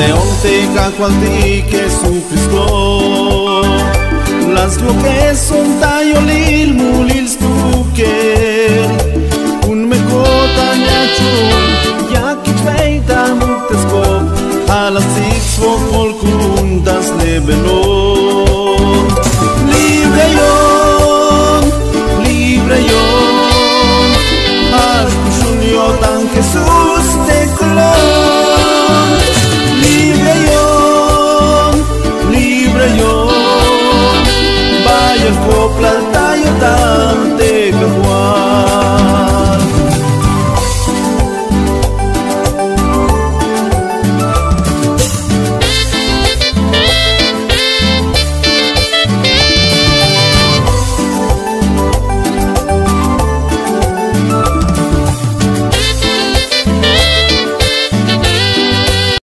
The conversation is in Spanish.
Teca cualti que Jesucristo Las lo que son tayo lil mulil stuker. Un me kota nyachun Ya ki feita muktesko Ala six wo kol kundas lebelo Libre yon Libre yon Al kushun yo tan Jesús vou plantar e o tal.